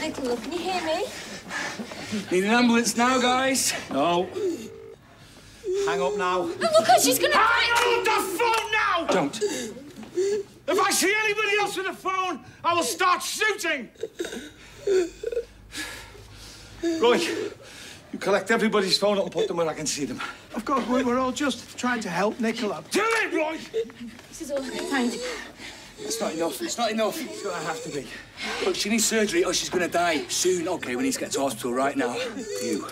Nicola, can you hear me? Need an ambulance now, guys? No. Hang up now. Oh, look, oh, she's gonna. Hang up the phone now! Don't. If I see anybody else with a phone, I will start shooting! Roy, you collect everybody's phone up and put them where I can see them. Of course, we we're all just trying to help Nicola. Do it, Roy! This is all I can find. It's not enough. It's not enough. It's gonna have to be. Look, she needs surgery or she's gonna die soon. Okay, we need to get to hospital right now. You.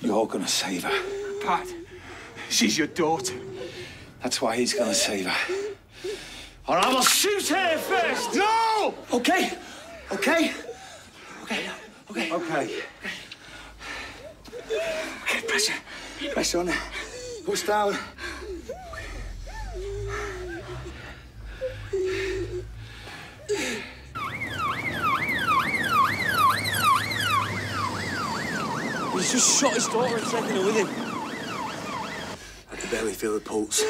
You're gonna save her. Pat, she's your daughter. That's why he's gonna save her. Or I will shoot her first! No! Okay. Okay. Okay. Okay. Okay. Okay, pressure. Pressure on her. Push down. Just shot his daughter and taken her with him. I can barely feel the pulse.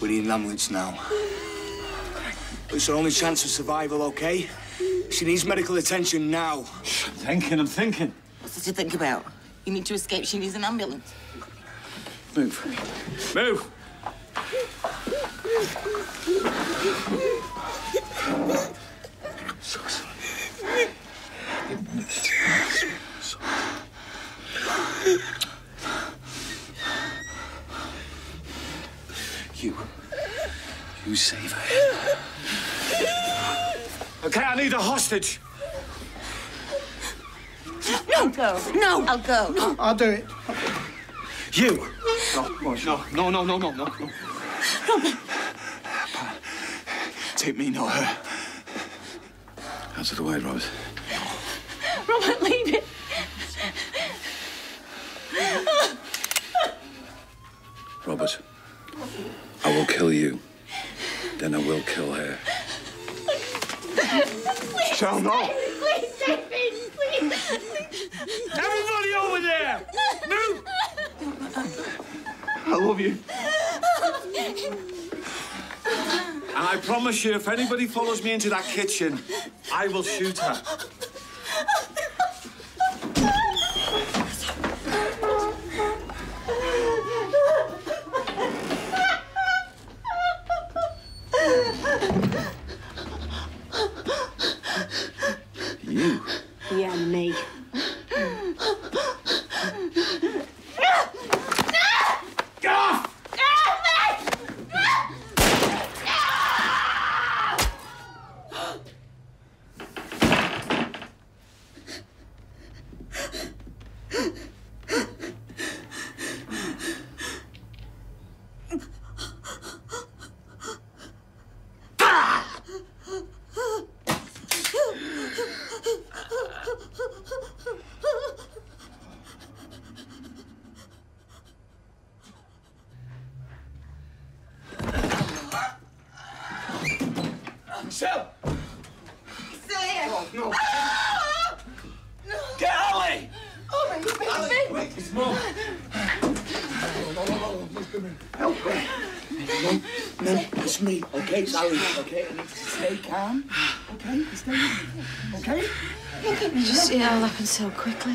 We need an ambulance now. It's her only chance of survival, okay? She needs medical attention now. I'm thinking, I'm thinking. What's there to think about? You need to escape. She needs an ambulance. Move. Move! You. You save her. Okay, I need a hostage. No, go. No, I'll go. I'll do it. You. No, no, no, no, no, no, no, no. Take me, not her. Out of the way, Rose. Robert, leave it. Robert, I will kill you. Then I will kill her. Shall no. Please take me, please. Everybody over there! Move! I love you. And I promise you, if anybody follows me into that kitchen, I will shoot her. God. Wait, it's Mum. No, it's me, okay? Sorry, okay? I need to stay calm. Okay? Stay with me. Okay? You just see how it all happen so quickly.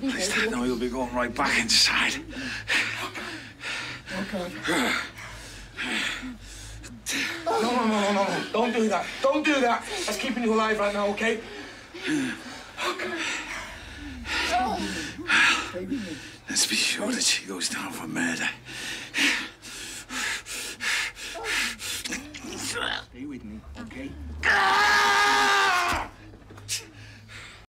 Please, least I know you'll be going right back inside. No, no, no, no, no, no. Don't do that. Don't do that. That's keeping you alive right now, okay? Let's be sure that she goes down for murder. Stay with me, okay? Ah!